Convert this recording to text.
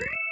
Bye.